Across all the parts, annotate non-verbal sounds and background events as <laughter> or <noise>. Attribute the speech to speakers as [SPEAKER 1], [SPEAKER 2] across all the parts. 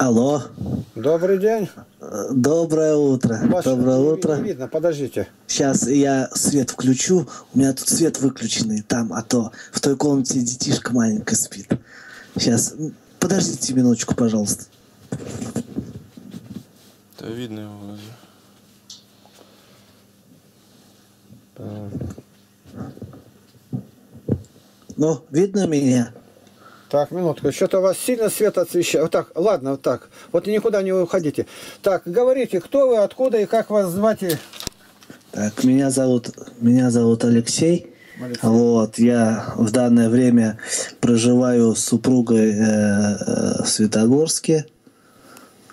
[SPEAKER 1] Алло.
[SPEAKER 2] Добрый день.
[SPEAKER 1] Доброе утро.
[SPEAKER 2] Вас
[SPEAKER 1] Доброе
[SPEAKER 2] не,
[SPEAKER 1] утро.
[SPEAKER 2] Не видно, подождите.
[SPEAKER 1] Сейчас я свет включу. У меня тут свет выключенный там, а то в той комнате детишка маленькая спит. Сейчас. Подождите минуточку, пожалуйста.
[SPEAKER 3] Да видно его вроде.
[SPEAKER 1] Ну, видно меня?
[SPEAKER 2] Так, минутку. Что-то у вас сильно свет освещает. Вот так, ладно, вот так. Вот никуда не уходите. Так, говорите, кто вы, откуда и как вас звать?
[SPEAKER 1] Так, меня зовут, меня зовут Алексей.
[SPEAKER 2] Алексей.
[SPEAKER 1] Вот, я в данное время проживаю с супругой э, э, в Светогорске.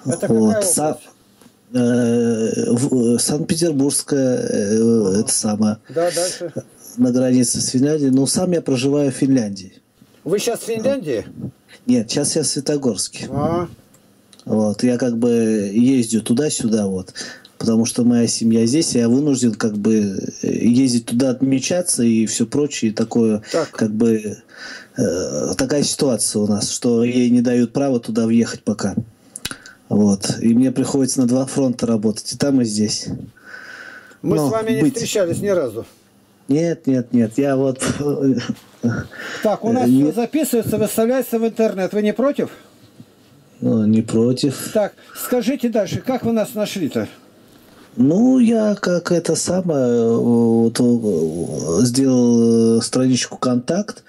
[SPEAKER 2] Это
[SPEAKER 1] вот,
[SPEAKER 2] какая
[SPEAKER 1] Са- э, в- э, Санкт-Петербургская, э, это самое,
[SPEAKER 2] Да, дальше.
[SPEAKER 1] на границе с Финляндией. Но сам я проживаю в Финляндии.
[SPEAKER 2] Вы сейчас в Финляндии?
[SPEAKER 1] Нет, сейчас я в Светогорске.
[SPEAKER 2] А,
[SPEAKER 1] Вот, я как бы ездю туда-сюда, вот. Потому что моя семья здесь, и я вынужден как бы э, ездить туда отмечаться и все прочее, и такое,
[SPEAKER 2] Так.
[SPEAKER 1] как бы, э, такая ситуация у нас, что ей не дают права туда въехать пока. Вот. И мне приходится на два фронта работать, и там, и здесь.
[SPEAKER 2] мы
[SPEAKER 1] Ну,
[SPEAKER 2] с вами не
[SPEAKER 1] быть.
[SPEAKER 2] встречались ни разу.
[SPEAKER 1] Нет, нет, нет, я вот... <laughs>
[SPEAKER 2] Так, у нас
[SPEAKER 1] Э, не-
[SPEAKER 2] все записывается, выставляется в интернет. Вы не против?
[SPEAKER 1] ну, не против.
[SPEAKER 2] Так, скажите дальше, как вы нас нашли-то?
[SPEAKER 1] Ну, я как это самое вот, э, сделал э, страничку контакт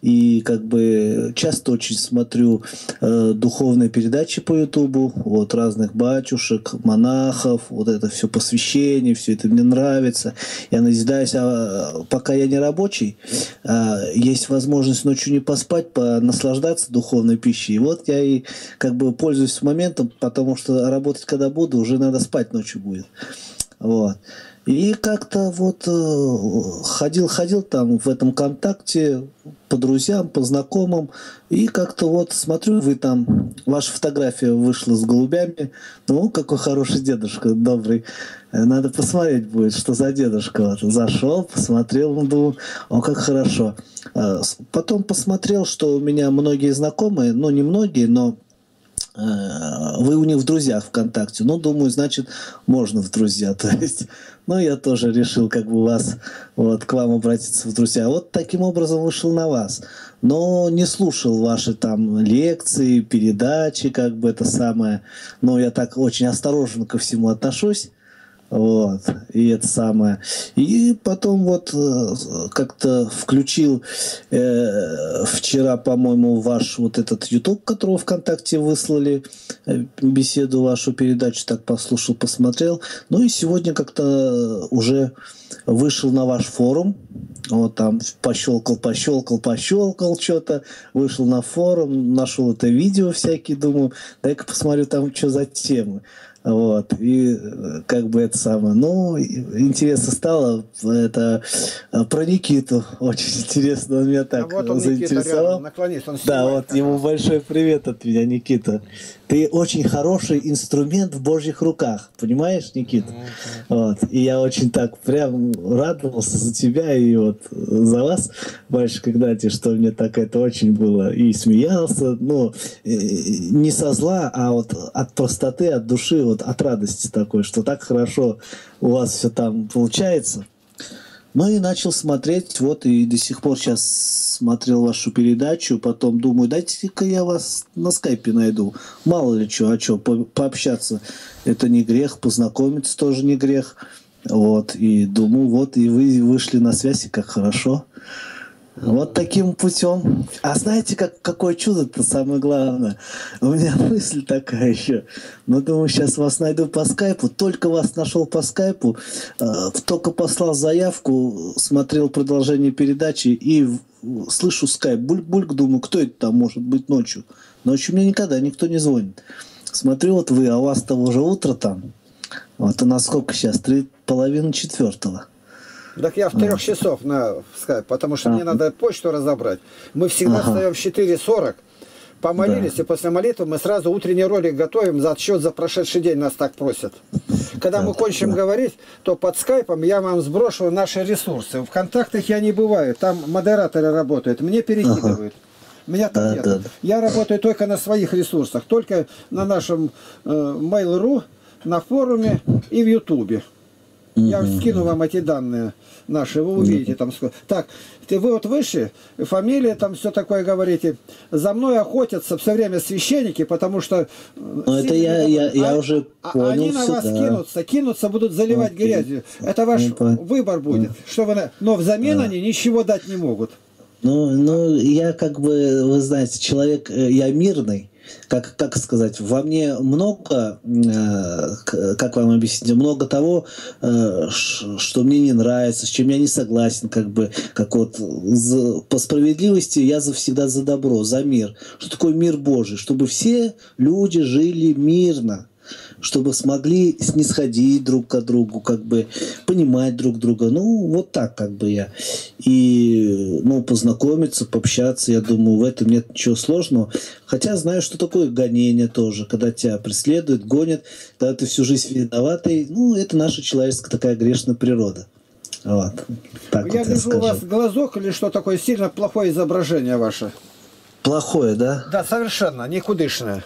[SPEAKER 1] и как бы часто очень смотрю э, духовные передачи по Ютубу, вот разных батюшек, монахов, вот это все посвящение, все это мне нравится. Я назидаюсь, а пока я не рабочий, а, есть возможность ночью не поспать, наслаждаться духовной пищей. И вот я и как бы пользуюсь моментом, потому что работать когда буду, уже надо спать ночью будет. Вот. И как-то вот ходил-ходил там в этом контакте по друзьям, по знакомым, и как-то вот смотрю, вы там, ваша фотография вышла с голубями, ну, какой хороший дедушка, добрый. Надо посмотреть будет, что за дедушка. Вот. Зашел, посмотрел, ну, думаю, о, как хорошо. С- Потом посмотрел, что у меня многие знакомые, ну, не многие, но э, вы у них в друзьях ВКонтакте. Ну, думаю, значит, можно в друзья. <laughs> То есть, ну, я тоже решил как бы вас, вот, к вам обратиться в друзья. Вот таким образом вышел на вас. Но не слушал ваши там лекции, передачи, как бы это самое. Но я так очень осторожно ко всему отношусь. Вот, и это самое. И потом вот э, как-то включил э, вчера, по-моему, ваш вот этот YouTube, которого ВКонтакте выслали, э, беседу вашу, передачу, так послушал, посмотрел. Ну и сегодня как-то уже вышел на ваш форум, вот там пощелкал, пощелкал, пощелкал что-то, вышел на форум, нашел это видео всякие, думаю, дай-ка посмотрю там, что за темы. Вот, и э, как бы это самое, ну, интересно стало, это э, про Никиту, <laughs> очень интересно, он меня так
[SPEAKER 2] а вот он, Никита,
[SPEAKER 1] заинтересовал.
[SPEAKER 2] рядом, наклонись, он
[SPEAKER 1] Да, вот ему большой привет от меня, Никита. Ты очень хороший инструмент в Божьих руках, понимаешь, Никита? Вот. И я очень так прям радовался за тебя и вот за вас, Бальш, когда тебе, что мне так это очень было. И смеялся, ну, э, не со зла, а вот от простоты, от души, вот от радости такой, что так хорошо у вас все там получается. Ну и начал смотреть, вот и до сих пор сейчас смотрел вашу передачу, потом думаю, дайте-ка я вас на скайпе найду. Мало ли что, а что, по- пообщаться это не грех, познакомиться тоже не грех. Вот, и думаю, вот и вы вышли на связь, и как хорошо. Вот таким путем. А знаете, как, какое чудо-то самое главное? У меня <laughs> мысль такая еще. Ну, думаю, сейчас вас найду по скайпу. Только вас нашел по скайпу. э, только послал заявку, смотрел продолжение передачи и слышу скайп. Бульк-бульк, думаю, кто это там может быть ночью? Ночью мне никогда никто не звонит. Смотрю, вот вы, а у вас-то уже утро там. Вот, а на сколько сейчас? Три половины четвертого.
[SPEAKER 2] Так я в трех часов на скайп, потому что мне надо почту разобрать. Мы всегда
[SPEAKER 1] Ага.
[SPEAKER 2] встаем в 4.40, помолились, и после молитвы мы сразу утренний ролик готовим за отсчет за прошедший день, нас так просят. Когда мы кончим говорить, то под скайпом я вам сброшу наши ресурсы. В контактах я не бываю, там модераторы работают, мне перекидывают. Меня там
[SPEAKER 1] Да,
[SPEAKER 2] нет.
[SPEAKER 1] да, да.
[SPEAKER 2] Я работаю только на своих ресурсах, только на нашем э, Mail.ru, на форуме и в Ютубе. Я скину вам эти данные наши, вы увидите там сколько. Так, вы вот выше, фамилия там все такое говорите. За мной охотятся все время священники, потому что...
[SPEAKER 1] Ну, это я- я- я уже
[SPEAKER 2] а-
[SPEAKER 1] понял
[SPEAKER 2] Они на вас
[SPEAKER 1] да.
[SPEAKER 2] кинутся, кинутся, будут заливать
[SPEAKER 1] Окей.
[SPEAKER 2] грязью. Это ваш
[SPEAKER 1] Ну,
[SPEAKER 2] выбор будет. Что вы Но взамен они ничего дать не могут.
[SPEAKER 1] Ну, ну, я как бы, вы знаете, человек, э, я мирный, как, как сказать, во мне много, э, как вам объяснить, много того, э, что мне не нравится, с чем я не согласен, как бы, как вот за- по справедливости я за, всегда за добро, за мир. Что такое мир Божий? Чтобы все люди жили мирно чтобы смогли снисходить друг к другу, как бы понимать друг друга. Ну, вот так как бы я. И, ну, познакомиться, пообщаться, я думаю, в этом нет ничего сложного. Хотя знаю, что такое гонение тоже, когда тебя преследуют, гонят, когда ты всю жизнь виноватый. Ну, это наша человеческая такая грешная природа. Вот. Так
[SPEAKER 2] Я
[SPEAKER 1] вот я
[SPEAKER 2] вижу у
[SPEAKER 1] скажу.
[SPEAKER 2] вас глазок или что такое сильно плохое изображение ваше.
[SPEAKER 1] Плохое, да?
[SPEAKER 2] Да, совершенно, никудышное.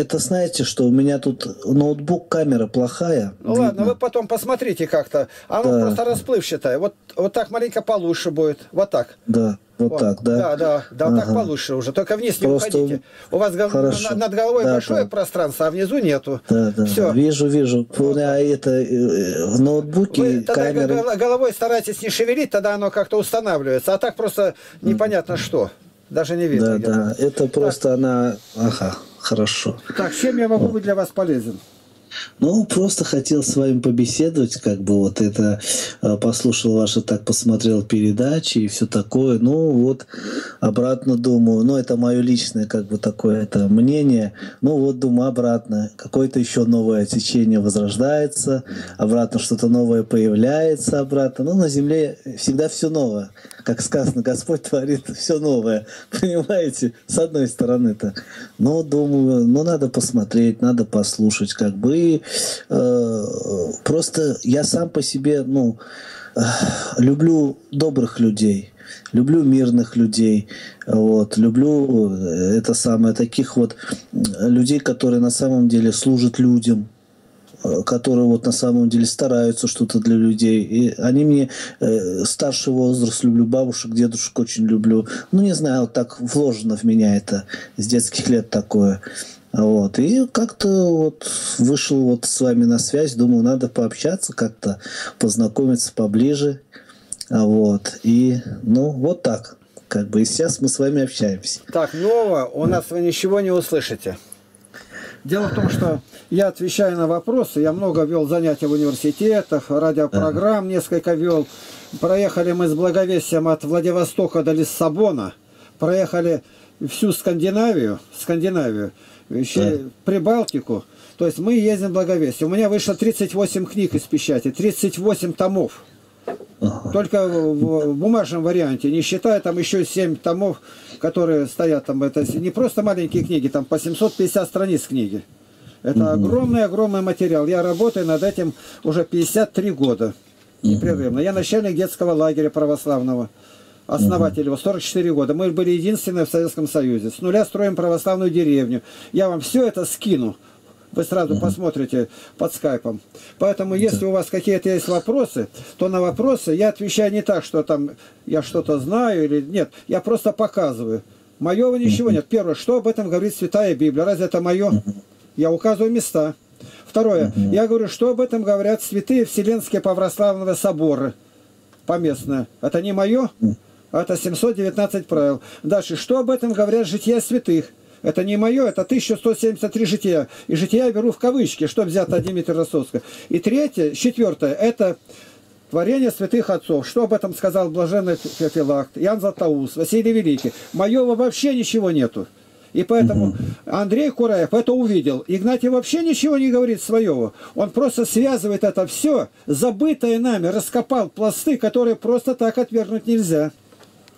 [SPEAKER 1] Это знаете, что у меня тут ноутбук, камера плохая.
[SPEAKER 2] Ну ладно,
[SPEAKER 1] видно.
[SPEAKER 2] вы потом посмотрите как-то. Оно
[SPEAKER 1] Да.
[SPEAKER 2] просто расплывчатое. Вот, вот так маленько получше будет. Вот так.
[SPEAKER 1] Да, вот
[SPEAKER 2] Вот.
[SPEAKER 1] так, да?
[SPEAKER 2] Да, да, да, вот так
[SPEAKER 1] Ага.
[SPEAKER 2] получше уже. Только вниз не
[SPEAKER 1] Просто
[SPEAKER 2] уходите. У вас гов-
[SPEAKER 1] хорошо.
[SPEAKER 2] на- над головой
[SPEAKER 1] Да,
[SPEAKER 2] большое
[SPEAKER 1] да.
[SPEAKER 2] пространство, а внизу нету.
[SPEAKER 1] Да, да,
[SPEAKER 2] Все.
[SPEAKER 1] вижу, вижу. У меня это э, в ноутбуке
[SPEAKER 2] Вы тогда
[SPEAKER 1] камера.
[SPEAKER 2] гол- головой старайтесь не шевелить, тогда оно как-то устанавливается. А так просто непонятно что. Даже не видно.
[SPEAKER 1] Да, да. Это просто она. Ага, хорошо.
[SPEAKER 2] Так, чем я могу быть для вас полезен?
[SPEAKER 1] Ну, просто хотел с вами побеседовать, как бы вот это э, послушал ваши, так посмотрел передачи и все такое. Ну, вот обратно думаю, ну, это мое личное, как бы такое это мнение. Ну, вот думаю, обратно. Какое-то еще новое течение возрождается, обратно что-то новое появляется обратно. Ну, на земле всегда все новое. Как сказано, Господь творит все новое. Понимаете? С одной стороны-то. Но думаю, ну, надо посмотреть, надо послушать, как бы. И, э, просто я сам по себе, ну, э, люблю добрых людей, люблю мирных людей, вот, люблю э, это самое таких вот э, людей, которые на самом деле служат людям, которые вот на самом деле стараются что-то для людей. И они мне э, старший возраст люблю, бабушек, дедушек очень люблю. Ну, не знаю, вот так вложено в меня это с детских лет такое. Вот. И как-то вот вышел вот с вами на связь, думаю, надо пообщаться как-то, познакомиться поближе. Вот. И, ну, вот так. Как бы и сейчас мы с вами общаемся.
[SPEAKER 2] Так, нового у нас вы ничего не услышите. Дело в том, что я отвечаю на вопросы, я много вел занятий в университетах, радиопрограмм несколько вел. Проехали мы с Благовестием от Владивостока до Лиссабона, проехали всю Скандинавию, Скандинавию, еще Прибалтику. То есть мы ездим в Благовестие. У меня вышло 38 книг из печати, 38 томов. Только в в бумажном варианте, не считая там еще 7 томов, которые стоят там. Это не просто маленькие книги, там по 750 страниц книги. Это огромный-огромный материал. Я работаю над этим уже 53 года непрерывно. Я начальник детского лагеря православного, основатель его, 44 года. Мы были единственные в Советском Союзе. С нуля строим православную деревню. Я вам все это скину. Вы сразу посмотрите под скайпом. Поэтому, если у вас какие-то есть вопросы, то на вопросы я отвечаю не так, что там я что-то знаю или нет. Я просто показываю. Моего ничего нет. Первое, что об этом говорит Святая Библия? Разве это мое? Я указываю места. Второе, я говорю, что об этом говорят святые Вселенские православные соборы поместные. Это не мое? Это 719 правил. Дальше, что об этом говорят жития святых? Это не мое, это 1173 жития. И жития я беру в кавычки, что взято от Дмитрия Ростовского. И третье, четвертое, это творение святых отцов. Что об этом сказал блаженный Феофилакт, Ян Златоуст, Василий Великий. Моего вообще ничего нету. И поэтому Андрей Кураев это увидел. Игнатий вообще ничего не говорит своего. Он просто связывает это все, забытое нами, раскопал пласты, которые просто так отвергнуть нельзя.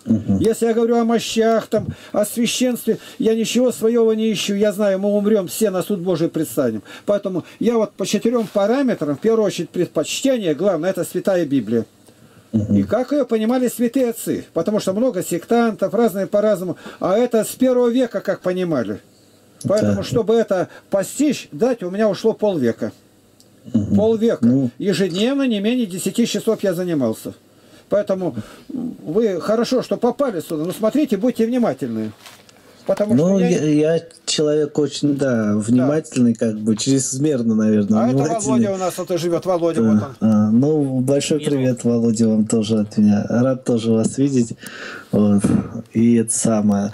[SPEAKER 2] Если я говорю о мощах, там, о священстве, я ничего своего не ищу. Я знаю, мы умрем, все на суд Божий предстанем. Поэтому я вот по четырем параметрам, в первую очередь предпочтение, главное, это Святая Библия. И как ее понимали святые отцы? Потому что много сектантов, разные по-разному. А это с первого века как понимали. Поэтому, да. чтобы это постичь, дать, у меня ушло полвека. Угу. Полвека. Ну... Ежедневно не менее 10 часов я занимался. Поэтому вы хорошо, что попали сюда, но смотрите, будьте внимательны.
[SPEAKER 1] Потому ну, что я... я человек очень, да, внимательный, да. как бы, чрезмерно, наверное.
[SPEAKER 2] А это Володя у нас вот живет, Володя, да. вот он.
[SPEAKER 1] А, ну, большой Миру. привет, Володя, вам тоже от меня. Рад тоже вас видеть. Вот. И это самое.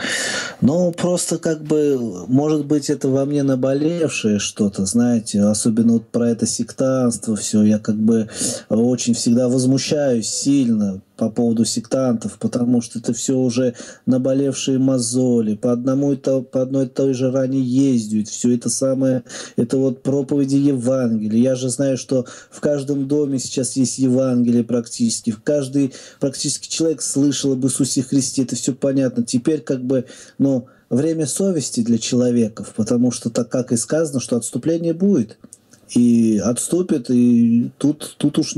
[SPEAKER 1] Ну, просто как бы, может быть, это во мне наболевшее что-то, знаете, особенно вот про это сектанство все. Я как бы очень всегда возмущаюсь сильно по поводу сектантов, потому что это все уже наболевшие мозоли, по одному и то, по одной и той же ране ездят, все это самое, это вот проповеди Евангелия. Я же знаю, что в каждом доме сейчас есть Евангелие практически, каждый практически человек слышал об Иисусе Христе, это все понятно. Теперь как бы, ну, время совести для человеков, потому что так как и сказано, что отступление будет. И отступит, и тут, тут уж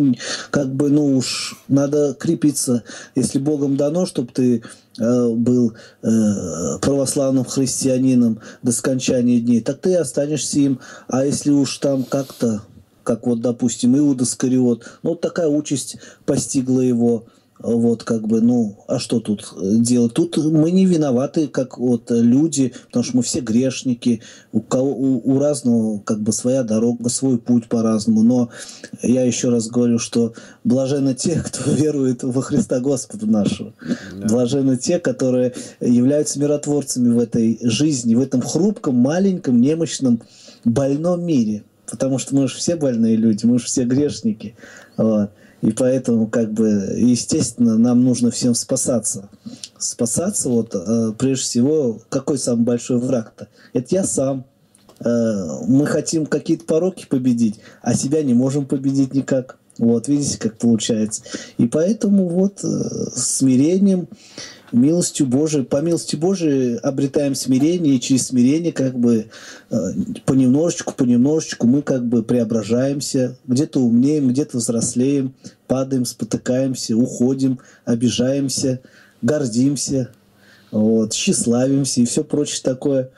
[SPEAKER 1] как бы, ну уж надо крепиться, если Богом дано, чтобы ты э, был э, православным христианином до скончания дней, так ты останешься им, а если уж там как-то, как вот, допустим, Иуда Скариот, ну вот такая участь постигла его, вот как бы, ну, а что тут делать? Тут мы не виноваты, как вот люди, потому что мы все грешники, у, кого, у, у разного как бы своя дорога, свой путь по-разному. Но я еще раз говорю, что блажены те, <laughs> кто верует во Христа Господа нашего. Да. Блажены те, которые являются миротворцами в этой жизни, в этом хрупком, маленьком, немощном, больном мире. Потому что мы же все больные люди, мы же все грешники. Вот. И поэтому, как бы, естественно, нам нужно всем спасаться. Спасаться, вот, э, прежде всего, какой самый большой враг-то? Это я сам. Э, мы хотим какие-то пороки победить, а себя не можем победить никак. Вот, видите, как получается. И поэтому вот э, смирением милостью Божией, по милости Божией обретаем смирение, и через смирение как бы э, понемножечку, понемножечку мы как бы преображаемся, где-то умнеем, где-то взрослеем, падаем, спотыкаемся, уходим, обижаемся, гордимся, вот, тщеславимся и все прочее такое.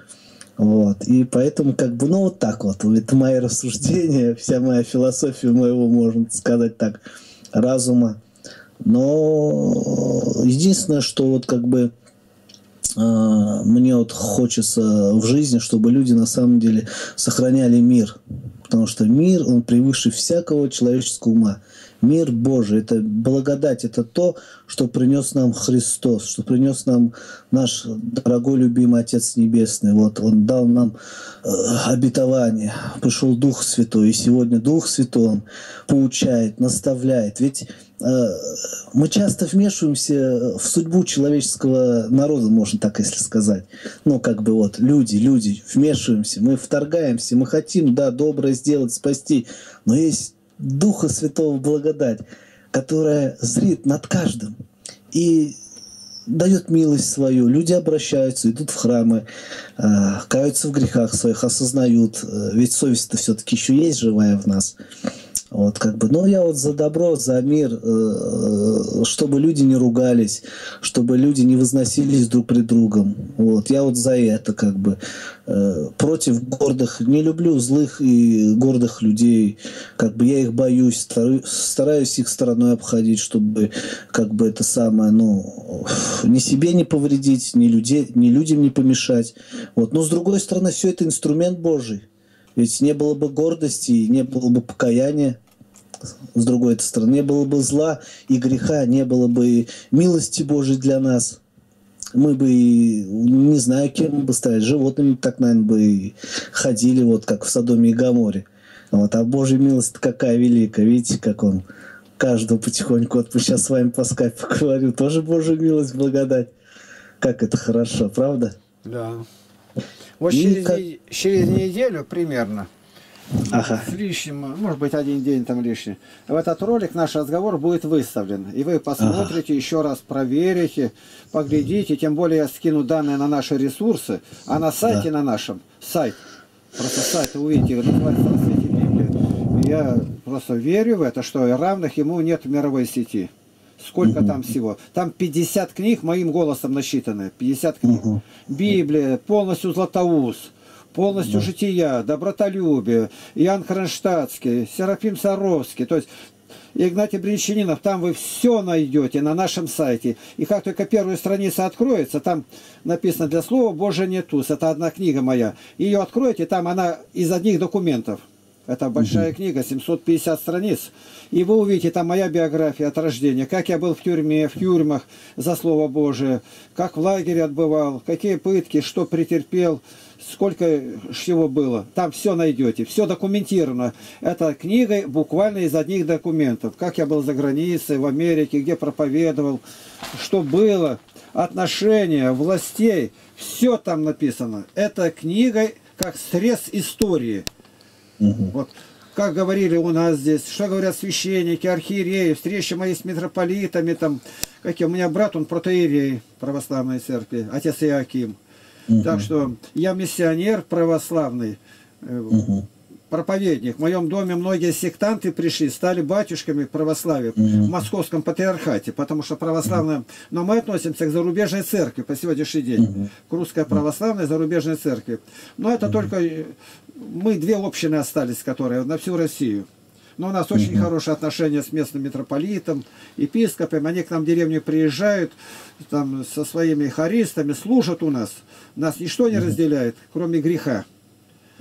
[SPEAKER 1] Вот. И поэтому, как бы, ну, вот так вот. Это мои рассуждения, вся моя философия моего, можно сказать так, разума. Но единственное, что вот как бы а, мне вот хочется в жизни, чтобы люди на самом деле сохраняли мир. Потому что мир, он превыше всякого человеческого ума мир Божий, это благодать, это то, что принес нам Христос, что принес нам наш дорогой любимый Отец Небесный. Вот Он дал нам э, обетование, пришел Дух Святой, и сегодня Дух Святой Он поучает, наставляет. Ведь э, мы часто вмешиваемся в судьбу человеческого народа, можно так если сказать. Ну, как бы вот люди, люди, вмешиваемся, мы вторгаемся, мы хотим, да, доброе сделать, спасти. Но есть Духа Святого благодать, которая зрит над каждым и дает милость свою. Люди обращаются, идут в храмы, э, каются в грехах своих, осознают. Э, ведь совесть-то все-таки еще есть живая в нас. Вот, как бы, ну, я вот за добро, за мир, э, чтобы люди не ругались, чтобы люди не возносились друг пред другом. Вот, я вот за это, как бы, э, против гордых, не люблю злых и гордых людей, как бы, я их боюсь, стараюсь их стороной обходить, чтобы, как бы, это самое, ну, ни себе не повредить, ни, людей, ни людям не помешать. Вот, но, с другой стороны, все это инструмент Божий. Ведь не было бы гордости, не было бы покаяния, с другой стороны, не было бы зла и греха, не было бы милости Божией для нас. Мы бы, не знаю, кем бы стали, животными так, наверное, бы ходили, вот как в Содоме и Гаморе. Вот, а Божья милость какая великая, видите, как он каждого потихоньку, вот сейчас с вами по скайпу говорю, тоже Божья милость, благодать. Как это хорошо, правда?
[SPEAKER 2] Да. Вот через, как... через неделю примерно ага. с лишним, может быть, один день там лишний. В этот ролик наш разговор будет выставлен. И вы посмотрите, ага. еще раз проверите, поглядите. Тем более я скину данные на наши ресурсы. А на сайте да. на нашем, сайт, просто сайт, увидите, называется. Я просто верю в это, что равных ему нет в мировой сети. Сколько угу. там всего? Там 50 книг моим голосом насчитаны. 50 книг. Угу. Библия, полностью Златоуст, полностью да. жития, добротолюбие, Иоанн Кронштадтский, Серафим Саровский. То есть Игнатий Бринчанинов, там вы все найдете на нашем сайте. И как только первая страница откроется, там написано «Для слова Божия нетус». Это одна книга моя. Ее откроете, там она из одних документов. Это большая угу. книга, 750 страниц. И вы увидите, там моя биография от рождения, как я был в тюрьме, в тюрьмах за Слово Божие, как в лагере отбывал, какие пытки, что претерпел, сколько всего было. Там все найдете, все документировано. Это книга буквально из одних документов. Как я был за границей, в Америке, где проповедовал, что было, отношения властей, все там написано. Это книга как срез истории. Угу. Вот как говорили у нас здесь, что говорят священники, архиереи, встречи мои с митрополитами, там, какие, у меня брат, он протеерей православной церкви, отец Иаким. Угу. Так что я миссионер православный, угу. Проповедник. В моем доме многие сектанты пришли, стали батюшками православия угу. в московском патриархате, потому что православная... Угу. Но мы относимся к зарубежной церкви по сегодняшний день, угу. к русской православной зарубежной церкви. Но это угу. только мы две общины остались, которые на всю Россию. Но у нас очень хорошие отношения с местным митрополитом, епископом. Они к нам в деревню приезжают там, со своими хористами, служат у нас. Нас ничто не разделяет, кроме греха.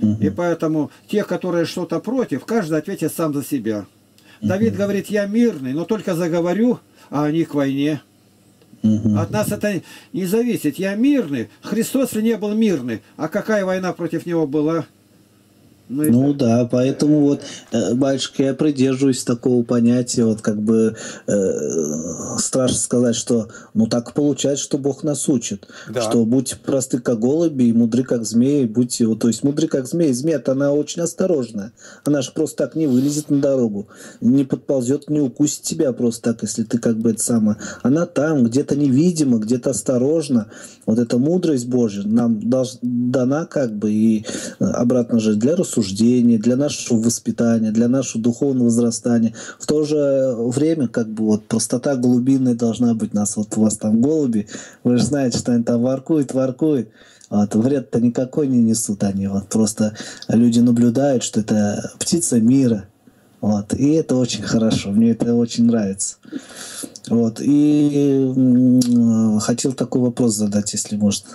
[SPEAKER 2] И поэтому те, которые что-то против, каждый ответит сам за себя. Давид говорит, я мирный, но только заговорю, а они к войне. От нас это не зависит. Я мирный. Христос ли не был мирный? А какая война против него была?
[SPEAKER 1] Ну, ну да, поэтому вот, э, батюшка, я придерживаюсь такого понятия, вот как бы э, страшно сказать, что ну так получается, что Бог нас учит, да. что будьте просты как голуби и мудры как змеи, будьте, вот, то есть мудры как змеи, змея она очень осторожная, она же просто так не вылезет на дорогу, не подползет, не укусит тебя просто так, если ты как бы это самое, она там, где-то невидимо, где-то осторожно, вот эта мудрость Божья нам дана как бы и обратно же для рассуждения, рассуждения, для нашего воспитания, для нашего духовного возрастания. В то же время, как бы вот простота глубинная должна быть. Нас вот у вас там голуби, вы же знаете, что они там воркуют, воркуют. Вот, вред-то никакой не несут они. Вот просто люди наблюдают, что это птица мира. Вот, и это очень хорошо, мне это очень нравится. Вот, и хотел такой вопрос задать, если можно.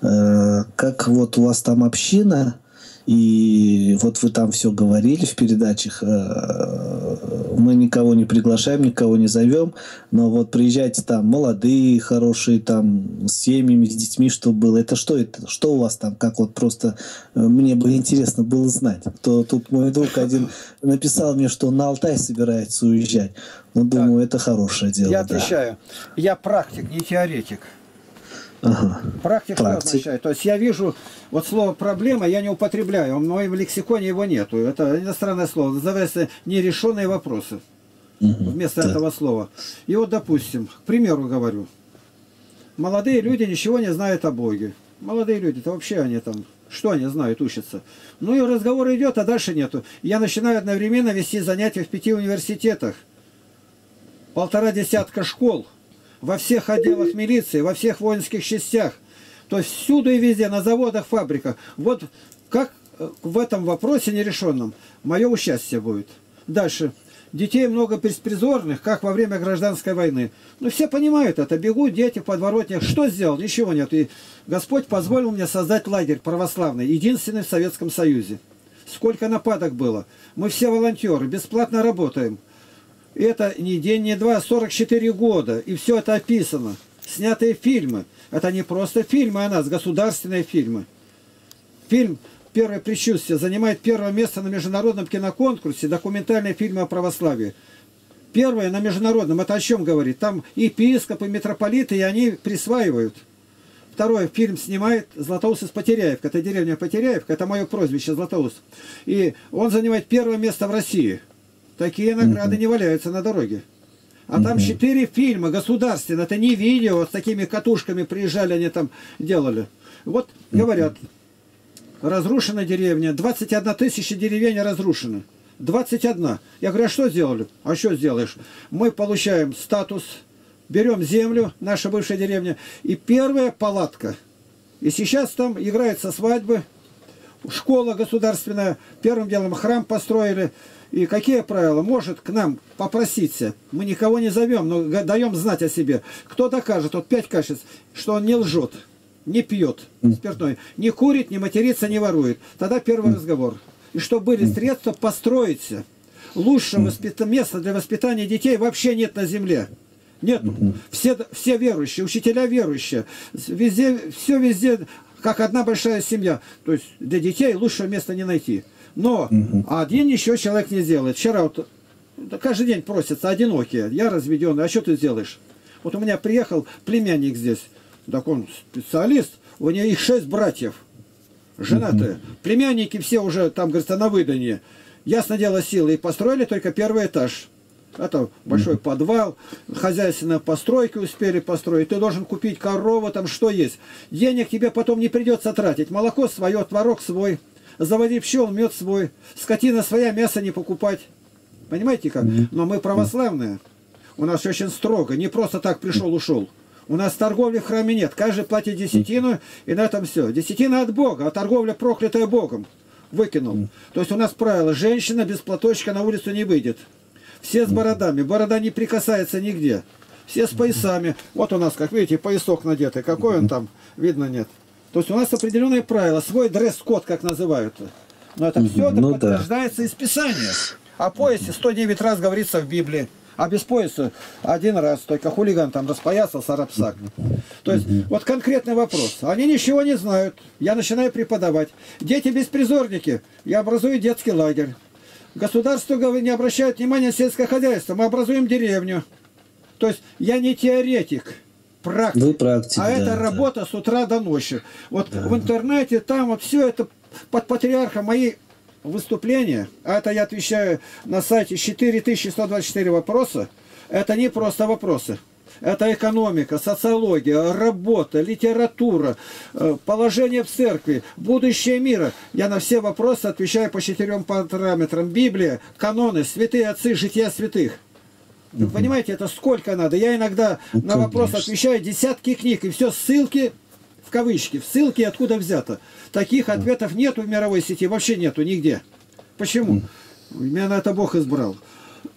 [SPEAKER 1] Э, как вот у вас там община, и вот вы там все говорили в передачах. Э, мы никого не приглашаем, никого не зовем. Но вот приезжайте там молодые, хорошие, там с семьями, с детьми, что было. Это что это? Что у вас там? Как вот просто э, мне бы интересно было знать. То тут мой друг один написал мне, что на Алтай собирается уезжать. Ну, думаю, так. это хорошее дело.
[SPEAKER 2] Я отвечаю. Да. Я практик, не теоретик. Ага. Практика Практик. означает. То есть я вижу, вот слово проблема я не употребляю, в моем лексиконе его нету. Это иностранное слово, называется нерешенные вопросы. Угу. Вместо да. этого слова. И вот, допустим, к примеру говорю. Молодые люди ничего не знают о Боге. Молодые люди, это вообще они там, что они знают, учатся. Ну и разговор идет, а дальше нету. Я начинаю одновременно вести занятия в пяти университетах. Полтора десятка школ – во всех отделах милиции, во всех воинских частях. То есть всюду и везде, на заводах, фабриках. Вот как э, в этом вопросе нерешенном мое участие будет. Дальше. Детей много беспризорных, как во время гражданской войны. Ну, все понимают это. Бегут дети в подворотнях. Что сделал? Ничего нет. И Господь позволил мне создать лагерь православный, единственный в Советском Союзе. Сколько нападок было. Мы все волонтеры, бесплатно работаем это не день, не два, а 44 года. И все это описано. Снятые фильмы. Это не просто фильмы о нас, государственные фильмы. Фильм «Первое предчувствие» занимает первое место на международном киноконкурсе документальные фильмы о православии. Первое на международном, это о чем говорит? Там епископы, митрополиты, и они присваивают. Второе, фильм снимает Златоуст из Потеряевка. Это деревня Потеряевка, это мое прозвище Златоуст. И он занимает первое место в России. Такие награды не валяются на дороге. А там четыре фильма государственные, это не видео, с такими катушками приезжали, они там делали. Вот говорят, разрушена деревня, 21 тысяча деревень разрушены. 21. Я говорю, а что сделали? А что сделаешь? Мы получаем статус, берем землю, наша бывшая деревня, и первая палатка. И сейчас там играются свадьбы, школа государственная, первым делом храм построили. И какие правила? Может к нам попроситься. Мы никого не зовем, но даем знать о себе. Кто докажет, вот пять качеств, что он не лжет, не пьет спиртной, не курит, не матерится, не ворует. Тогда первый разговор. И чтобы были средства построиться. Лучшего воспит... места для воспитания детей вообще нет на земле. Нет. Все, все верующие, учителя верующие. Везде, все везде, как одна большая семья. То есть для детей лучшего места не найти. Но один еще человек не сделает. Вчера вот каждый день просятся одинокие. Я разведенный. А что ты сделаешь? Вот у меня приехал племянник здесь. Так он специалист. У него их шесть братьев. Женатые. Племянники все уже там, говорится, на выданье. Ясно дело силы. И построили только первый этаж. Это большой mm -hmm. подвал, хозяйственные постройки успели построить. Ты должен купить корову, там что есть. Денег тебе потом не придется тратить. Молоко свое, творог свой. Заводи пчел, мед свой. Скотина своя, мясо не покупать. Понимаете как? Но мы православные. У нас очень строго. Не просто так пришел, ушел. У нас торговли в храме нет. Каждый платит десятину, и на этом все. Десятина от Бога, а торговля проклятая Богом. Выкинул. То есть у нас правило, женщина без платочка на улицу не выйдет. Все с бородами. Борода не прикасается нигде. Все с поясами. Вот у нас, как видите, поясок надетый. Какой он там, видно нет. То есть у нас определенные правила. Свой дресс-код, как называют. Но это все это ну, подтверждается да. из Писания. О поясе 109 раз говорится в Библии. А без пояса один раз, только хулиган там распоясался, рапсак. То есть, вот конкретный вопрос. Они ничего не знают. Я начинаю преподавать. Дети беспризорники. Я образую детский лагерь. Государство не обращает внимания на сельское хозяйство. Мы образуем деревню. То есть я не теоретик, практик. Вы практик, а да, это работа да. с утра до ночи. Вот да. в интернете там вот все это под патриархом мои выступления, а это я отвечаю на сайте 4124 вопроса, это не просто вопросы. Это экономика, социология, работа, литература, э, положение в церкви, будущее мира. Я на все вопросы отвечаю по четырем параметрам. Библия, каноны, святые отцы, жития святых. Вы понимаете, это сколько надо? Я иногда ну, на вопрос отвечаю десятки книг, и все ссылки в кавычки, в ссылки откуда взято. Таких ответов нету в мировой сети, вообще нету нигде. Почему? Меня на это Бог избрал.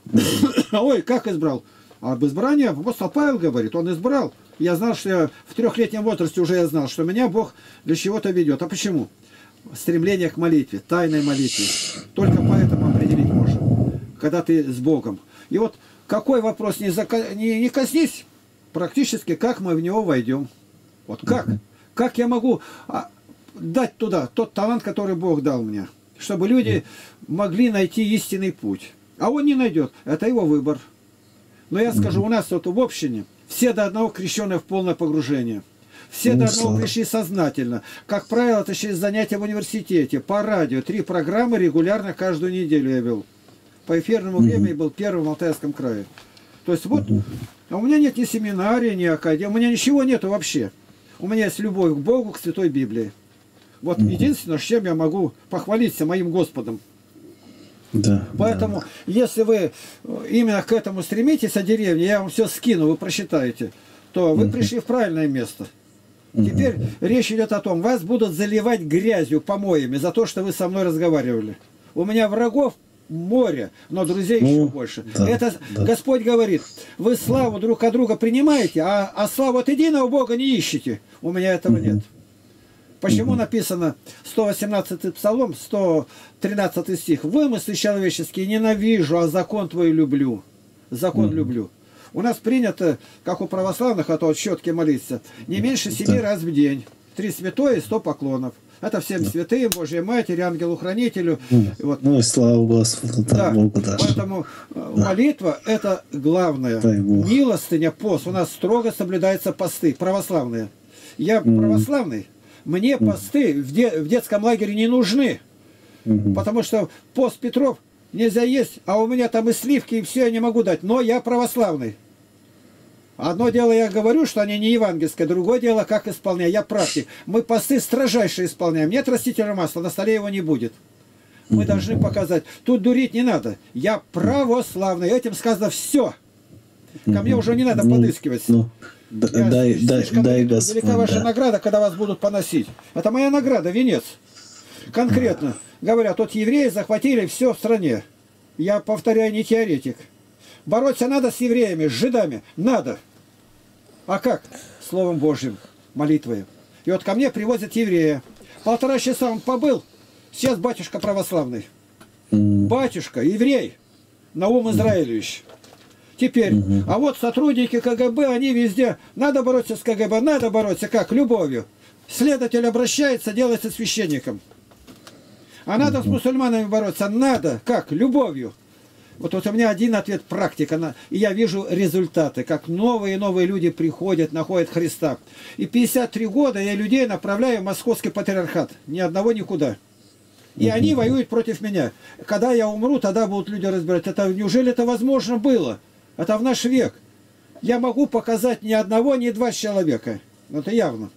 [SPEAKER 2] <coughs> Ой, как избрал? Об избрании апостол Павел говорит, он избрал. Я знал, что я в трехлетнем возрасте уже я знал, что меня Бог для чего-то ведет. А почему? Стремление к молитве, тайной молитве. Только поэтому определить можно, когда ты с Богом. И вот какой вопрос не, зака... не, не коснись, практически как мы в него войдем. Вот как? Как я могу а, дать туда тот талант, который Бог дал мне, чтобы люди могли найти истинный путь. А он не найдет. Это его выбор. Но я скажу, у нас вот в общине все до одного крещенные в полное погружение. Все до одного пришли сознательно. Как правило, это через занятия в университете, по радио. Три программы регулярно каждую неделю я вел. По эфирному угу. времени был первым в Алтайском крае. То есть вот, угу. а у меня нет ни семинария, ни академии, у меня ничего нету вообще. У меня есть любовь к Богу, к Святой Библии. Вот угу. единственное, с чем я могу похвалиться моим Господом. Да, Поэтому, да. если вы э, именно к этому стремитесь, о деревне, я вам все скину, вы прочитаете, то вы угу. пришли в правильное место. Угу. Теперь речь идет о том, вас будут заливать грязью, помоями за то, что вы со мной разговаривали. У меня врагов море, но друзей ну, еще больше. Да, Это да. Господь говорит, вы славу друг от друга принимаете, а, а славу от единого Бога не ищете. У меня этого угу. нет. Почему написано 118 псалом, 113 стих. Вымыслы человеческие ненавижу, а закон твой люблю. Закон mm люблю. У нас принято, как у православных, а то щетки молиться, не меньше семи да. раз в день. Три святое и сто поклонов. Это всем да. святым, Божьей Матери, ангелу-хранителю.
[SPEAKER 1] Ну, вот. ну и слава Господу,
[SPEAKER 2] да. Богу даже. Поэтому э, да. молитва – это главное. Милостыня, пост. У нас строго соблюдаются посты, православные. Я mm. православный, мне посты в, де, в детском лагере не нужны. Угу. Потому что пост Петров нельзя есть, а у меня там и сливки, и все я не могу дать. Но я православный. Одно дело я говорю, что они не евангельские, другое дело, как исполняю. Я практик. Мы посты строжайше исполняем. Нет растительного масла, на столе его не будет. Мы должны показать. Тут дурить не надо. Я православный. Этим сказано все. Ко мне уже не надо ну, подыскивать. Ну,
[SPEAKER 1] я дай, дай, дай,
[SPEAKER 2] Господь, Велика ваша да. награда, когда вас будут поносить. Это моя награда, венец. Конкретно. Говорят, вот евреи захватили все в стране. Я повторяю, не теоретик. Бороться надо с евреями, с жидами. Надо. А как? Словом Божьим, молитвой. И вот ко мне привозят еврея. Полтора часа он побыл. Сейчас батюшка православный. Батюшка, еврей. Наум Израилевич. Теперь, а вот сотрудники КГБ, они везде, надо бороться с КГБ, надо бороться, как? Любовью. Следователь обращается, делается священником. А надо с мусульманами бороться, надо, как? Любовью. Вот, вот у меня один ответ практика, и я вижу результаты, как новые и новые люди приходят, находят Христа. И 53 года я людей направляю в московский патриархат, ни одного никуда. И они воюют против меня. Когда я умру, тогда будут люди разбирать. Это неужели это возможно было? Это в наш век. Я могу показать ни одного, ни два человека. Это явно.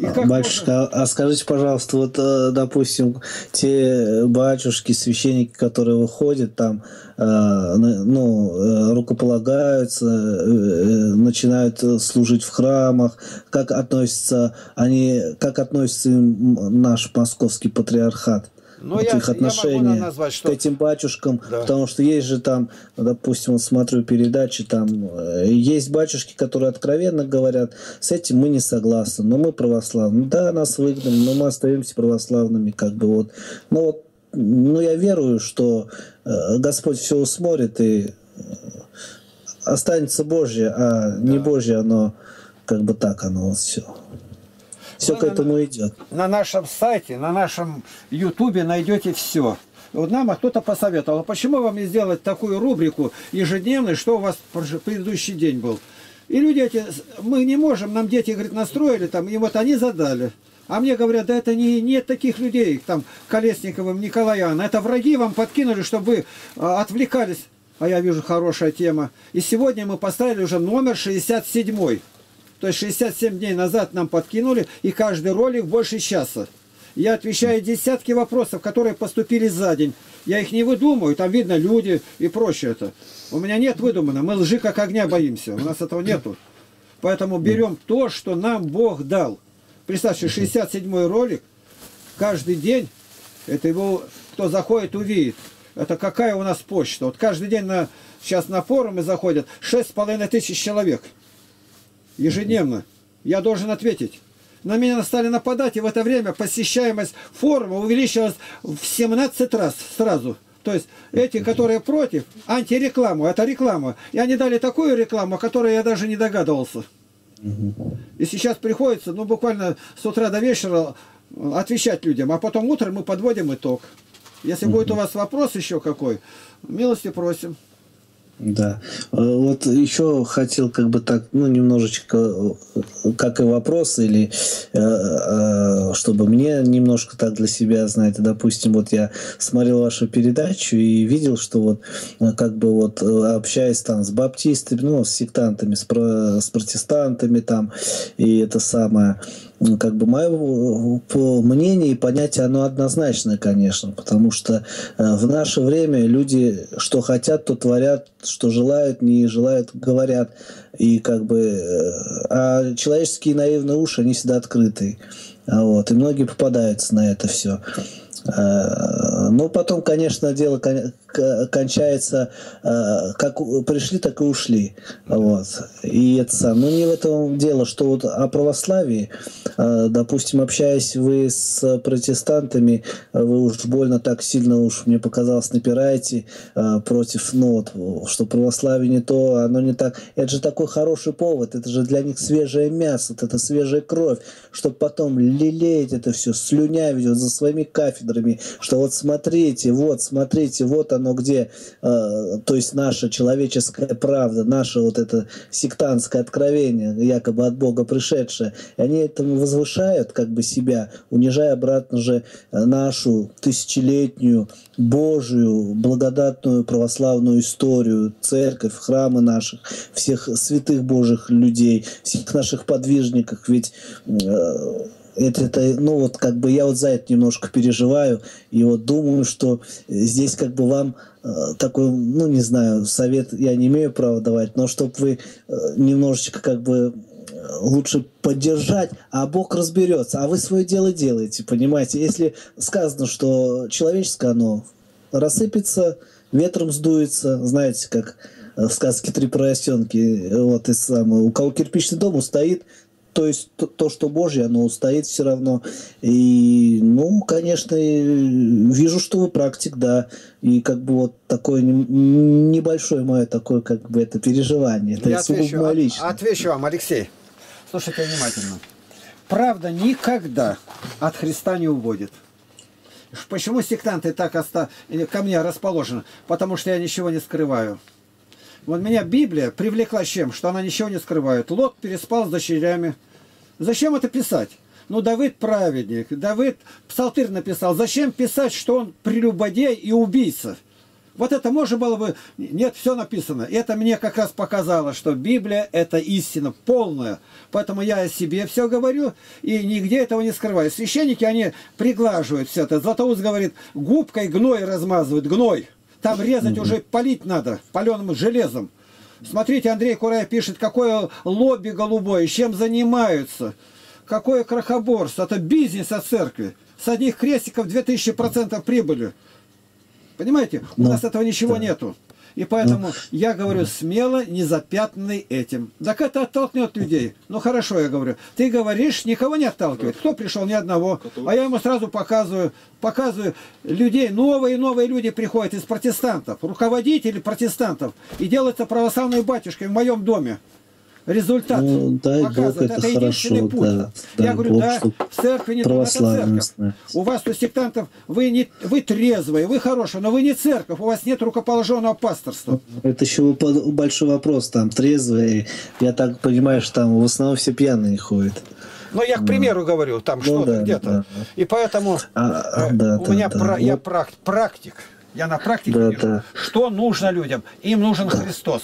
[SPEAKER 1] Батюшка, можно... а скажите, пожалуйста, вот, э, допустим, те батюшки, священники, которые выходят там, э, ну, э, рукополагаются, начинают служить в храмах, как относятся они, как относится им наш московский патриархат? Ну, вот я, их отношение я назвать, что... к этим батюшкам, да. потому что есть же там, допустим, вот смотрю передачи, там э, есть батюшки, которые откровенно говорят, с этим мы не согласны, но мы православные. Да, нас выгнали, но мы остаемся православными, как бы вот. Но вот, ну я верую, что э, Господь все усмотрит и э, останется Божье, а да. не Божье, оно как бы так оно вот все все к этому идет.
[SPEAKER 2] На нашем сайте, на нашем ютубе найдете все. Вот нам а кто-то посоветовал, «А почему вам не сделать такую рубрику ежедневную, что у вас предыдущий день был. И люди эти, мы не можем, нам дети, говорит, настроили там, и вот они задали. А мне говорят, да это не, нет таких людей, там, Колесниковым, Николаян, это враги вам подкинули, чтобы вы а, отвлекались. А я вижу, хорошая тема. И сегодня мы поставили уже номер 67. То есть 67 дней назад нам подкинули, и каждый ролик больше часа. Я отвечаю десятки вопросов, которые поступили за день. Я их не выдумываю, там видно люди и прочее это. У меня нет выдумано, мы лжи как огня боимся, у нас этого нету. Поэтому берем то, что нам Бог дал. Представьте, 67 ролик, каждый день, это его, кто заходит, увидит. Это какая у нас почта. Вот каждый день на, сейчас на форумы заходят 6,5 тысяч человек ежедневно. Я должен ответить. На меня стали нападать, и в это время посещаемость форума увеличилась в 17 раз сразу. То есть эти, которые против, антирекламу, это реклама. И они дали такую рекламу, о которой я даже не догадывался. И сейчас приходится, ну, буквально с утра до вечера отвечать людям, а потом утром мы подводим итог. Если будет у вас вопрос еще какой, милости просим.
[SPEAKER 1] Да. Э, вот еще хотел как бы так, ну, немножечко, э, как и вопрос, или э, чтобы мне немножко так для себя, знаете, допустим, вот я смотрел вашу передачу и видел, что вот как бы вот общаясь там с баптистами, ну, с сектантами, с, про, с протестантами там, и это самое, как бы мое мнение и понятие, оно однозначное, конечно, потому что э, в наше время люди что хотят, то творят, что желают, не желают, говорят. И как бы, э, а человеческие наивные уши, они всегда открыты. Вот, и многие попадаются на это все. Э, ну, потом, конечно, дело кончается, э, как пришли, так и ушли. Вот. И это. Но не в этом дело, что вот о православии, э, допустим, общаясь вы с протестантами, вы уж больно так сильно уж, мне показалось, напираете против, ну вот, что православие не то, оно не так. Это же такой хороший повод, это же для них свежее мясо, это свежая кровь, чтобы потом лелеять это все, слюнявить вот за своими кафедрами, что вот смотрите, вот смотрите, вот оно где, э, то есть наша человеческая правда, наше вот это сектантское откровение, якобы от Бога пришедшее, и они этому возвышают как бы себя, унижая обратно же нашу тысячелетнюю Божию, благодатную православную историю, церковь, храмы наших, всех святых Божьих людей, всех наших подвижников, ведь э, это, это, ну вот как бы я вот за это немножко переживаю и вот думаю, что здесь как бы вам э, такой, ну не знаю, совет я не имею права давать, но чтобы вы э, немножечко как бы лучше поддержать, а Бог разберется, а вы свое дело делаете, понимаете? Если сказано, что человеческое оно рассыпется, ветром сдуется, знаете, как в сказке «Три поросенки», вот и самое, у кого кирпичный дом устоит, то есть то, то, что Божье, оно устоит все равно. И, ну, конечно, вижу, что вы практик, да. И как бы вот такое небольшое мое такое, как бы, это переживание. Это
[SPEAKER 2] Я отвечу, мое личное. Отвечу вам, Алексей. Слушайте внимательно. Правда никогда от Христа не уводит. Почему сектанты так оста... ко мне расположены? Потому что я ничего не скрываю. Вот меня Библия привлекла чем? Что она ничего не скрывает. Лот переспал с дочерями. Зачем это писать? Ну, Давид праведник. Давид псалтырь написал. Зачем писать, что он прелюбодей и убийца? Вот это можно было бы... Нет, все написано. Это мне как раз показало, что Библия – это истина полная. Поэтому я о себе все говорю и нигде этого не скрываю. Священники, они приглаживают все это. Златоуст говорит, губкой гной размазывают, гной. Там резать уже полить надо, паленым железом. Смотрите, Андрей Курай пишет, какое лобби голубое, чем занимаются. Какое крохоборство. Это бизнес от церкви. С одних крестиков 2000% прибыли. Понимаете? У Но, нас этого ничего да. нету. И поэтому ну, я говорю смело, не запятнанный этим. Так это оттолкнет людей. Ну хорошо, я говорю. Ты говоришь, никого не отталкивает. Кто пришел? Ни одного. А я ему сразу показываю, показываю людей. Новые и новые люди приходят из протестантов, руководители протестантов. И делаются православной батюшкой в моем доме результат ну, дай показывает. Бог, это, это хорошо, путь. Да, Я говорю, Бог, да, в церкви не церковь. У вас, у сектантов, вы, не, вы трезвые, вы хорошие, но вы не церковь, у вас нет рукоположенного пасторства.
[SPEAKER 1] Это еще большой вопрос, там, трезвые. Я так понимаю, что там в основном все пьяные ходят.
[SPEAKER 2] Но я, к примеру, говорю, там ну, что-то да, где-то. Да. И поэтому а, э, да, у да, меня да, про, да. я практик. Я на практике да, вижу, да. что нужно людям. Им нужен Христос.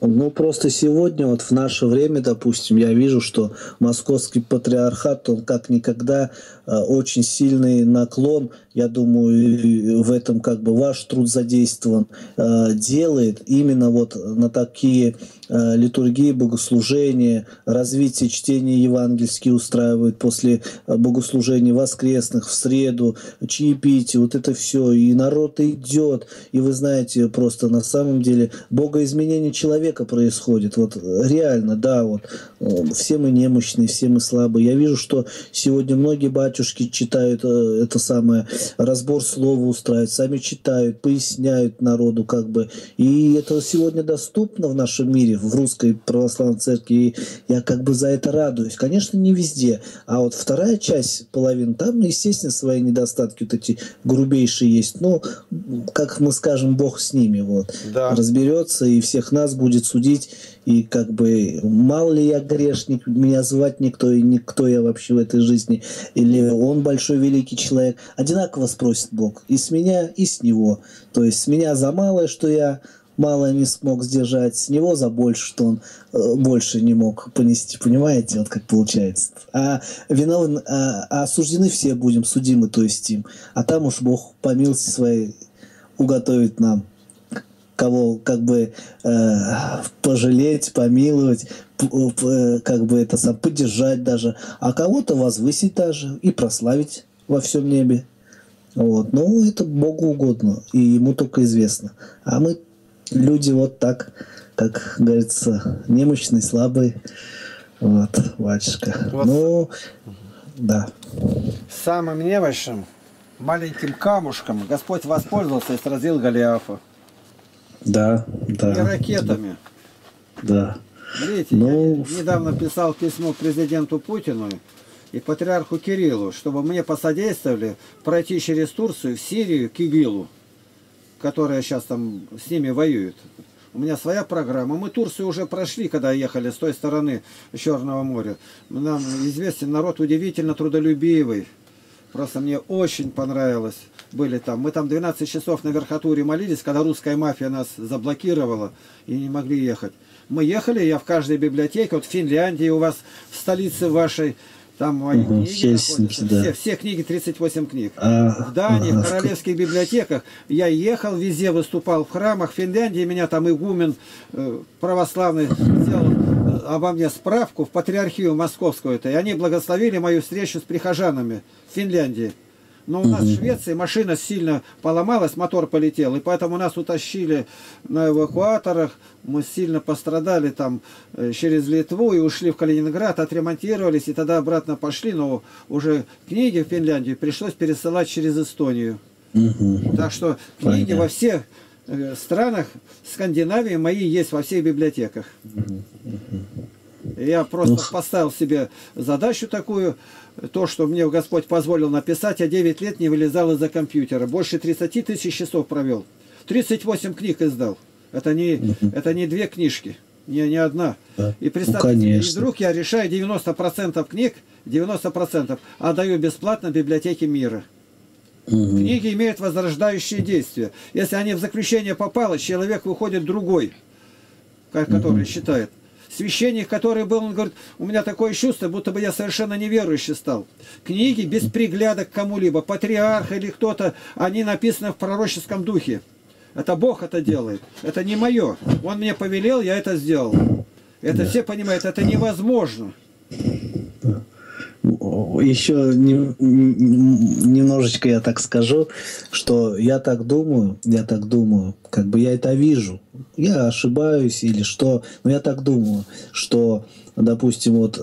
[SPEAKER 1] Ну, просто сегодня, вот в наше время, допустим, я вижу, что московский патриархат, он как никогда э, очень сильный наклон, я думаю, в этом как бы ваш труд задействован, э, делает именно вот на такие э, литургии, богослужения, развитие чтения евангельские устраивают после богослужений воскресных в среду, чаепитие, вот это все, и народ идет, и вы знаете, просто на самом деле богоизменение изменение человека происходит. Вот реально, да, вот э, все мы немощные, все мы слабые. Я вижу, что сегодня многие батюшки читают э, это самое, разбор слова устраивают, сами читают, поясняют народу как бы. И это сегодня доступно в нашем мире, в русской православной церкви. И я как бы за это радуюсь. Конечно, не везде. А вот вторая часть, половина, там, естественно, свои недостатки вот эти грубейшие есть. Но, как мы скажем, Бог с ними вот. Да. Разберется и всех нас будет судить, и как бы мало ли я грешник, меня звать никто, и никто я вообще в этой жизни, или он большой великий человек, одинаково спросит Бог, и с меня, и с него. То есть с меня за малое, что я мало не смог сдержать, с него за больше, что он э, больше не мог понести, понимаете, вот как получается. А виновен, а, а осуждены все будем, судимы, то есть им. А там уж Бог по милости своей уготовит нам кого как бы э, пожалеть, помиловать, э, как бы это сам поддержать даже, а кого-то возвысить даже и прославить во всем небе. Вот. Ну, это Богу угодно, и ему только известно. А мы люди вот так, как говорится, немощные, слабые. Вот, батюшка. Вот. Ну, да.
[SPEAKER 2] Самым немощным, маленьким камушком Господь воспользовался и сразил Голиафа.
[SPEAKER 1] Да, да.
[SPEAKER 2] И ракетами.
[SPEAKER 1] Да.
[SPEAKER 2] Видите, ну... я недавно писал письмо президенту Путину и патриарху Кириллу, чтобы мне посодействовали пройти через Турцию в Сирию к ИГИЛу, которая сейчас там с ними воюет. У меня своя программа. Мы Турцию уже прошли, когда ехали с той стороны Черного моря. Нам известен народ удивительно трудолюбивый. Просто мне очень понравилось. Были там. Мы там 12 часов на верхотуре молились, когда русская мафия нас заблокировала и не могли ехать. Мы ехали, я в каждой библиотеке, вот в Финляндии у вас, в столице вашей, Там мои угу, книги Хельсинки, да. все, все книги, 38 книг. А, в Дании, ага. в королевских библиотеках. Я ехал везде, выступал в храмах. В Финляндии меня там игумен э, православный сделал э, обо мне справку в патриархию московскую. -то, и они благословили мою встречу с прихожанами в Финляндии. Но у нас в Швеции машина сильно поломалась, мотор полетел, и поэтому нас утащили на эвакуаторах. Мы сильно пострадали там э, через Литву и ушли в Калининград, отремонтировались, и тогда обратно пошли, но уже книги в Финляндию пришлось пересылать через Эстонию. Угу. Так что книги Понятно. во всех э, странах Скандинавии мои есть во всех библиотеках. Я просто ну... поставил себе задачу такую, то, что мне Господь позволил написать, я 9 лет не вылезал из-за компьютера. Больше 30 тысяч часов провел. 38 книг издал. Это не, угу. это не две книжки, не, не одна. Да. И представьте, ну, и вдруг я решаю 90% книг, 90% отдаю бесплатно библиотеке мира. Угу. Книги имеют возрождающие действия. Если они в заключение попало, человек выходит другой, который угу. считает. Священник, который был, он говорит, у меня такое чувство, будто бы я совершенно неверующий стал. Книги без пригляда к кому-либо, патриарх или кто-то, они написаны в пророческом духе. Это Бог это делает. Это не мое. Он мне повелел, я это сделал. Это да. все понимают, это невозможно.
[SPEAKER 1] Еще не, немножечко я так скажу, что я так думаю, я так думаю, как бы я это вижу. Я ошибаюсь или что, но я так думаю, что, допустим, вот э,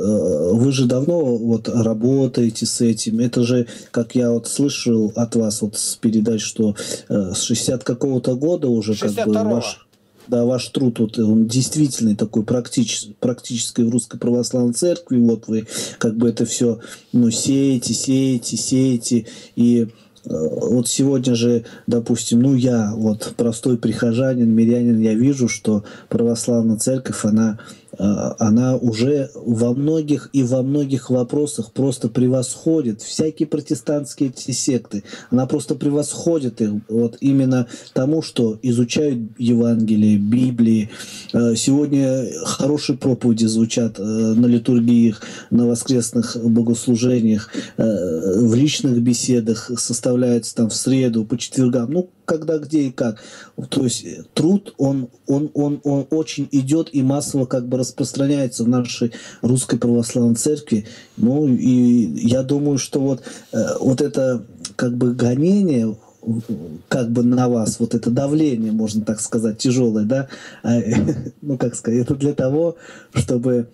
[SPEAKER 1] вы же давно вот работаете с этим. Это же, как я вот слышал от вас вот с передач, что э, с 60 какого-то года уже как бы ваш да, ваш труд, вот, он действительно такой практический, практической в Русской Православной Церкви, вот вы как бы это все, ну, сеете, сеете, сеете, и э, вот сегодня же, допустим, ну я, вот простой прихожанин, мирянин, я вижу, что православная церковь, она она уже во многих и во многих вопросах просто превосходит всякие протестантские эти секты. Она просто превосходит их вот именно тому, что изучают Евангелие, Библии. А, сегодня хорошие проповеди звучат а, на литургиях, на воскресных богослужениях, в личных беседах составляются там в среду, по четвергам. Ну, когда, где и как. То есть труд, он, он, он, он очень идет и массово как бы распространяется в нашей русской православной церкви. Ну и я думаю, что вот, э, вот это как бы гонение как бы на вас, вот это давление, можно так сказать, тяжелое, да, а, <laughs> ну как сказать, это для того, чтобы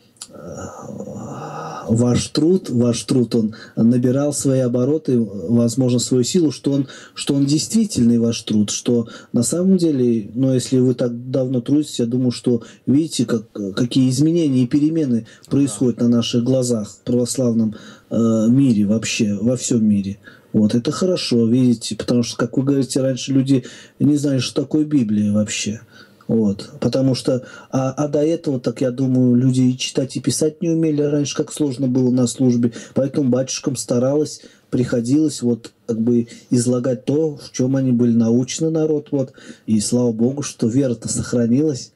[SPEAKER 1] ваш труд, ваш труд, он набирал свои обороты, возможно, свою силу, что он, что он действительный ваш труд, что на самом деле, ну, если вы так давно трудитесь, я думаю, что видите, как, какие изменения и перемены происходят на наших глазах в православном э, мире вообще, во всем мире. Вот, это хорошо, видите, потому что, как вы говорите, раньше люди не знали, что такое Библия вообще. Вот. Потому что, а, а до этого, так я думаю, люди и читать, и писать не умели раньше, как сложно было на службе. Поэтому батюшкам старалось, приходилось вот как бы излагать то, в чем они были научны народ. Вот. И слава Богу, что вера-то сохранилась.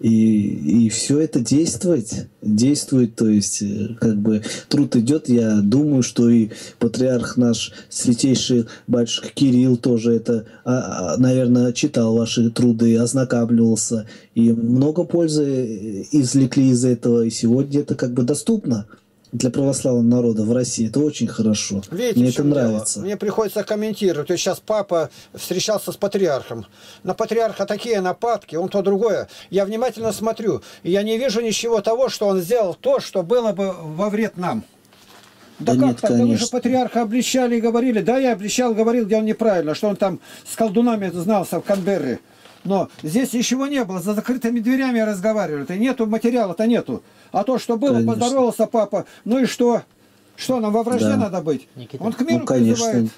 [SPEAKER 1] И, и все это действует, действует, то есть э, как бы труд идет. Я думаю, что и патриарх наш, святейший батюшка Кирилл тоже это, а, а, наверное, читал ваши труды, ознакомливался. И много пользы извлекли из этого. И сегодня это как бы доступно для православного народа в России. Это очень хорошо.
[SPEAKER 2] Видите, Мне это нравится. Дело? Мне приходится комментировать. Сейчас папа встречался с патриархом. На патриарха такие нападки, он то другое. Я внимательно смотрю, и я не вижу ничего того, что он сделал то, что было бы во вред нам. Да, да как нет, так? Конечно. Вы же патриарха обличали и говорили. Да, я обличал, говорил, где он неправильно, что он там с колдунами знался в Канберре. Но здесь ничего не было, за закрытыми дверями разговаривали. И нету материала-то нету. А то, что было, конечно. поздоровался папа, ну и что? Что, нам во вражде да. надо быть? Никита. Он к миру ну,
[SPEAKER 1] конечно,
[SPEAKER 2] призывает.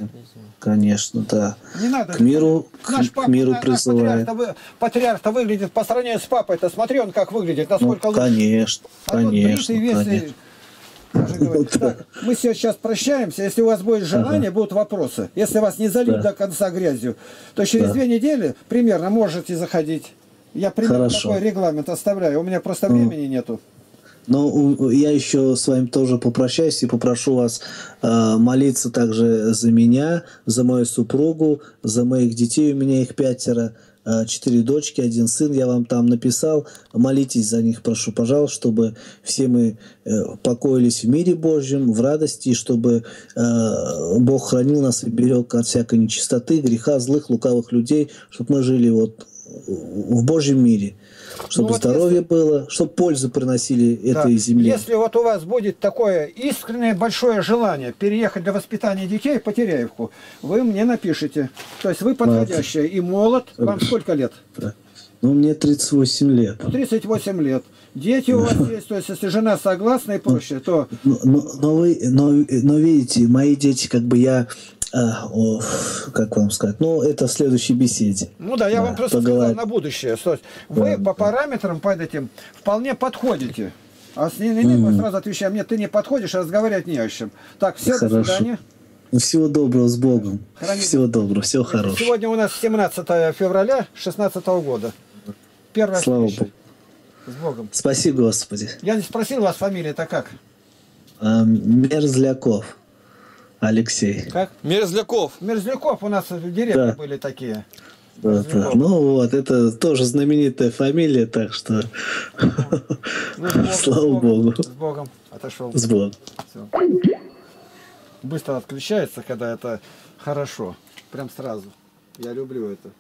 [SPEAKER 1] Конечно, да.
[SPEAKER 2] Не надо.
[SPEAKER 1] К миру, к, папа, к миру призывает.
[SPEAKER 2] Патриарх-то, патриарх выглядит по сравнению с папой-то. Смотри, он как выглядит, насколько
[SPEAKER 1] ну, конечно, лучше. А конечно,
[SPEAKER 2] весь конечно. Так, мы сейчас прощаемся. Если у вас будет желание, ага. будут вопросы. Если вас не залить да. до конца грязью, то через да. две недели примерно можете заходить. Я примерно Хорошо. такой регламент оставляю. У меня просто времени нету.
[SPEAKER 1] Но я еще с вами тоже попрощаюсь и попрошу вас э, молиться также за меня, за мою супругу, за моих детей, у меня их пятеро, четыре дочки, один сын, я вам там написал. Молитесь за них, прошу, пожалуйста, чтобы все мы э, покоились в мире Божьем, в радости, чтобы э, Бог хранил нас и берег от всякой нечистоты, греха, злых, лукавых людей, чтобы мы жили вот в Божьем мире чтобы ну, вот здоровье если... было, чтобы пользу приносили да. этой земле.
[SPEAKER 2] Если вот у вас будет такое искреннее большое желание переехать для воспитания детей в Потеряевку, вы мне напишите. То есть вы подходящие и молод. Вам сколько лет? Да.
[SPEAKER 1] Ну, мне 38 лет.
[SPEAKER 2] 38 лет. Дети у вас есть, то есть если жена согласна и прочее, то...
[SPEAKER 1] Но, но, но, вы, но, но видите, мои дети, как бы я а, о, как вам сказать? Ну, это в следующей беседе.
[SPEAKER 2] Ну да, я да, вам просто поговорить. сказал на будущее. Вы да, по да. параметрам под этим вполне подходите. А с ними mm. мы сразу отвечаем, нет, ты не подходишь, разговаривать не о чем. Так, все, Хорошо. до свидания.
[SPEAKER 1] Всего доброго, с Богом. Храни... Всего доброго, всего хорошего.
[SPEAKER 2] Сегодня у нас 17 февраля 2016 года. Первая Слава встреча. Богу.
[SPEAKER 1] С Богом. Спасибо, Господи.
[SPEAKER 2] Я не спросил вас фамилия-то как?
[SPEAKER 1] А, Мерзляков. Алексей.
[SPEAKER 2] Как? Мерзляков. Мерзляков у нас в деревне да. были такие.
[SPEAKER 1] Да, да. Ну вот, это тоже знаменитая фамилия, так что ну, <laughs> слава Богу.
[SPEAKER 2] С Богом отошел.
[SPEAKER 1] С Богом.
[SPEAKER 2] Все. Быстро отключается, когда это хорошо. Прям сразу. Я люблю это.